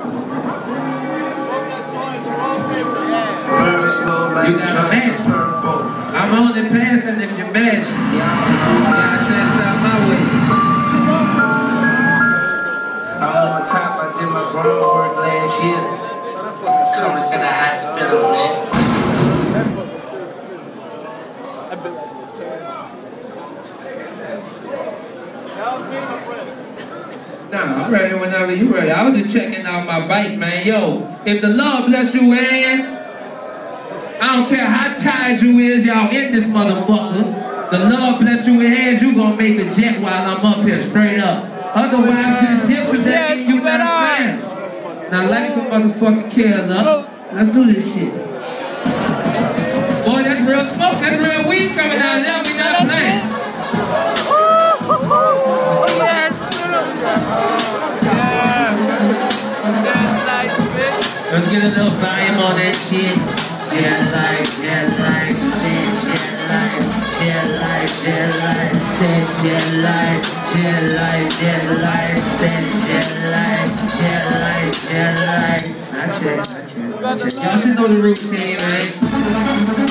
Birds look like You got Johnson purple. I'm only passing if you match. Yeah, I said something my way. I'm on top, I did my groundwork last year. Coming to the hospital, man. Nah, I'm ready whenever you ready. I was just checking out my bike, man. Yo, if the Lord bless you ass, I don't care how tired you is, y'all in this motherfucker. The Lord bless you with hands, you gonna make a jet while I'm up here, straight up. Otherwise, just dip with that mean you not a fan. Now light some motherfucking kills up. Let's do this shit. Boy, that's real smoke. That's real Get a little volume on that shit. Jet life, jet life, jet life, jet life, that jet life, jet life, jet life, that jet life, jet life, jet life. I check, I check, I check. Y'all should know the routine, man.